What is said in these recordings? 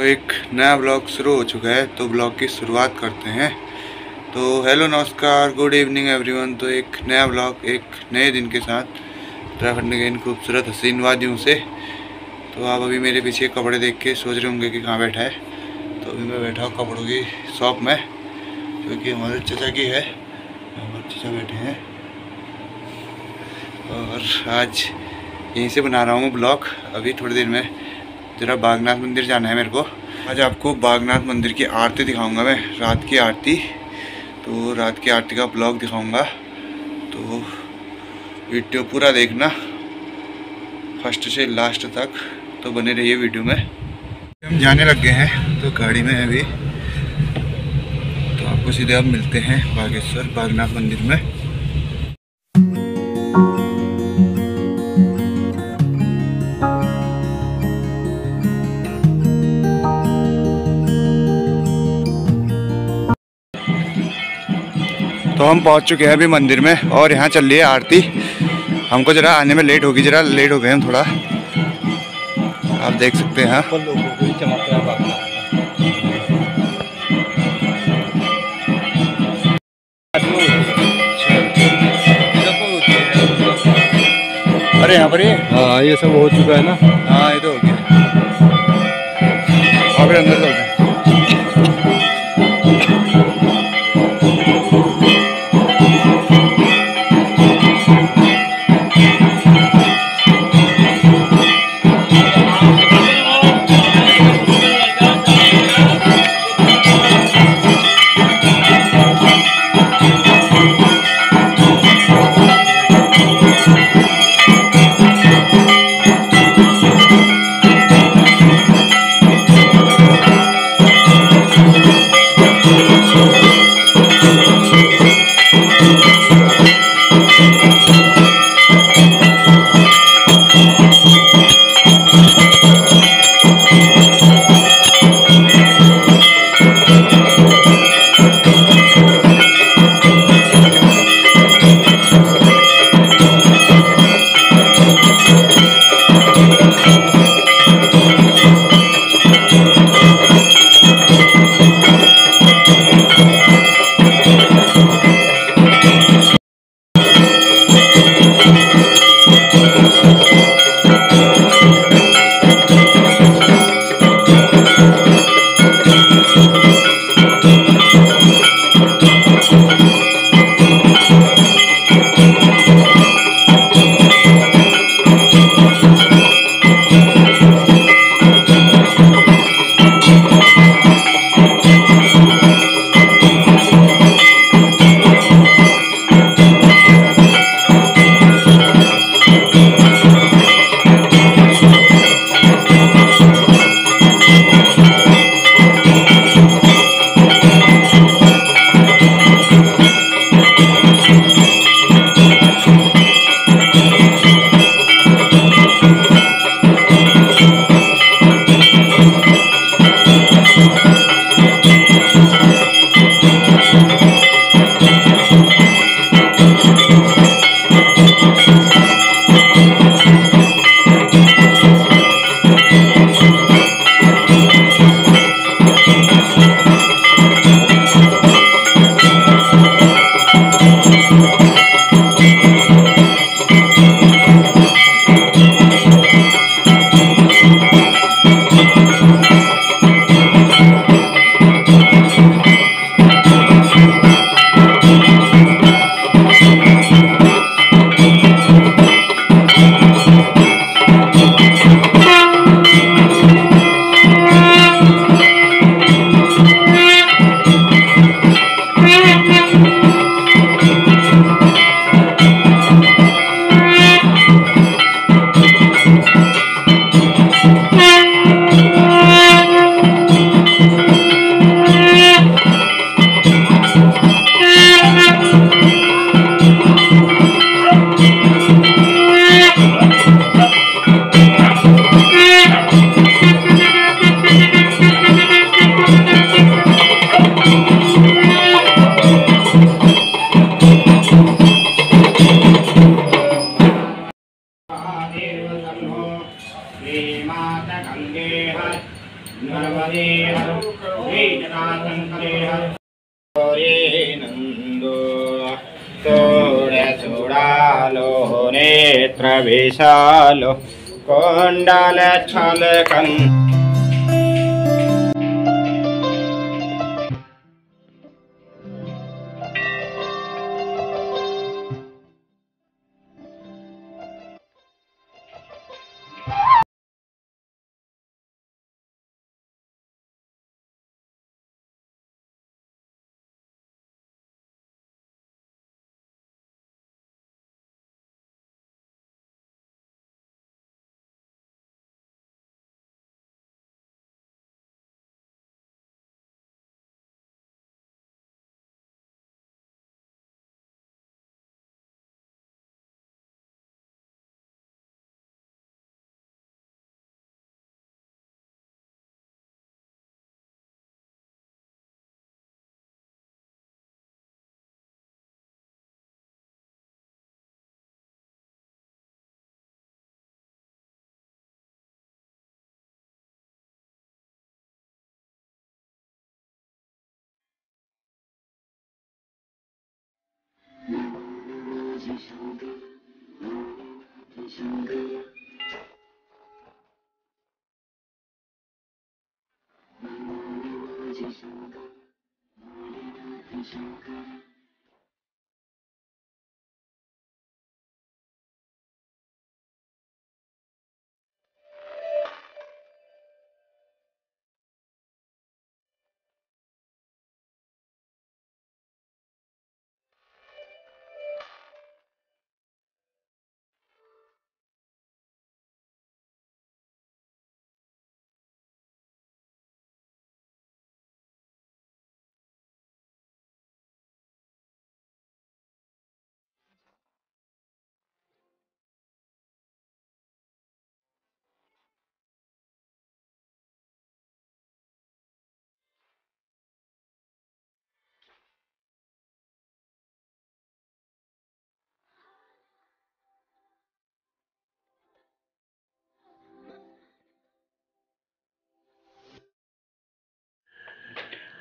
तो एक नया ब्लॉग शुरू हो चुका है तो ब्लॉग की शुरुआत करते हैं। तो हेलो, नमस्कार, गुड इवनिंग एवरीवन। तो एक नया ब्लॉग, एक नए दिन के साथ उत्तराखंड के इन खूबसूरत हसीन वादियों से। तो आप अभी मेरे पीछे कपड़े देख के सोच रहे होंगे कि कहाँ बैठा है। तो अभी मैं बैठा हूँ कपड़ों की शॉप में क्योंकि हमारे चचा की है। हमारे चचा बैठे हैं। और आज यहीं से बना रहा हूँ ब्लॉग, अभी थोड़ी देर में। ज़रा बागनाथ मंदिर जाना है मेरे को। आज आपको बागनाथ मंदिर की आरती दिखाऊँगा मैं, रात की आरती। तो रात की आरती का ब्लॉग दिखाऊँगा। तो वीडियो पूरा देखना, फ़र्स्ट से लास्ट तक। तो बने रहिए वीडियो में। हम जाने लग गए हैं तो गाड़ी में अभी। तो आपको सीधे अब मिलते हैं बागेश्वर, बागनाथ मंदिर में। तो हम पहुँच चुके हैं अभी मंदिर में और यहाँ चल रही है आरती। हमको ज़रा आने में लेट होगी ज़रा लेट हो गए हम थोड़ा। आप देख सकते हैं। अरे यहाँ पर ये हाँ ये सब हो चुका है ना। हाँ डालो नेत्र विशालो कोण्डल छलकन् 你想干嘛？你想干？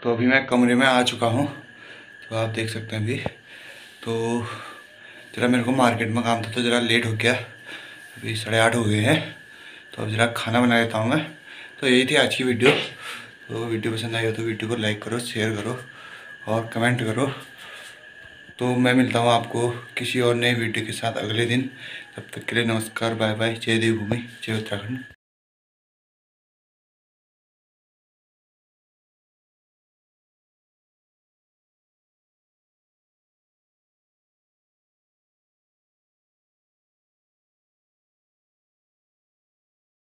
तो अभी मैं कमरे में आ चुका हूँ तो आप देख सकते हैं अभी। तो ज़रा मेरे को मार्केट में काम था तो ज़रा लेट हो गया। अभी साढ़े आठ हो गए हैं तो अब ज़रा खाना बना लेता हूँ मैं। तो यही थी आज की वीडियो। तो वीडियो पसंद आई हो तो वीडियो को लाइक करो, शेयर करो और कमेंट करो। तो मैं मिलता हूँ आपको किसी और नए वीडियो के साथ अगले दिन। तब तक के लिए नमस्कार, बाय बाय, जय देवभूमि, जय उत्तराखंड।